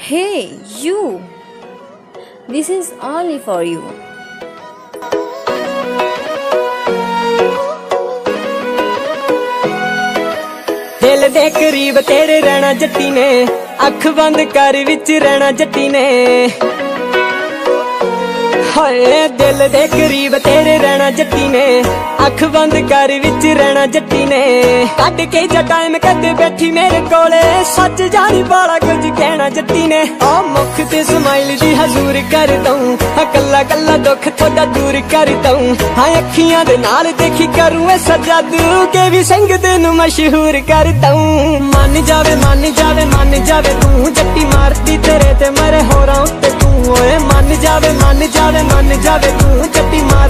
Hey, you! This is only for you. ਦਿਲ ਦੇ ਕਰੀਬ ਤੇਰੇ ਰਹਿਣਾ ਜੱਟੀ ਨੇ ਅੱਖ ਬੰਦ ਕਰ ਵਿੱਚ ਰਹਿਣਾ ਜੱਟੀ ਨੇ ਹਾਏ ਦਿਲ ਦੇ ਕਰੀਬ ਤੇਰੇ ਰਹਿਣਾ ਜੱਟੀ ਨੇ ਅੱਖ ਬੰਦ ਕਰ ਵਿੱਚ ਰਹਿਣਾ ਜੱਟੀ ਨੇ ਕੱਢ ਕੇ ਜਾਂ ਟਾਈਮ ਕਦੇ ਬੈਠੀ ਮੇਰੇ ਕੋਲੇ ਸੱਚ ਜਾਣੀ ਬਾਲਾ ਕੁਝ ਕਹਿਣਾ ਜੱਟੀ ਨੇ। ਆ ਮੁਖ ਤੇ ਸਮਾਈਲ ਦੀ ਹਜ਼ੂਰ ਕਰ ਦਊਂ। ਕੱਲਾ ਕੱਲਾ ਦੁੱਖ ਤੁਹਾਡਾ ਦੂਰ ਕਰ ਦਊਂ। ਹਾਂ ਅੱਖੀਆਂ ਦੇ ਨਾਲ ਦੇਖੀ ਕਰੂੰ ਐ ਸਜਾਦੂ ਕੇ ਵੀ ਸੰਗਤ ਨੂੰ ਮਸ਼ਹੂਰ ਕਰ ਦਊਂ। ਮੰਨ ਜਾਵੇ ਮੰਨ ਜਾਵੇ ਮੰਨ ਜਾਵੇ ਤੂੰ। ਜੱਟੀ ਮਾਰਦੀ ਤੇਰੇ ਤੇ ਮਰੇ ਹੋਰਾਂ ਉੱਤੇ ਤੂੰ। ਓਏ ਮੰਨ ਜਾਵੇ ਮੰਨ ਜਾਵੇ ਮੰਨ ਜਾਵੇ ਤੂੰ। ਜੱਟੀ ਮਾਰ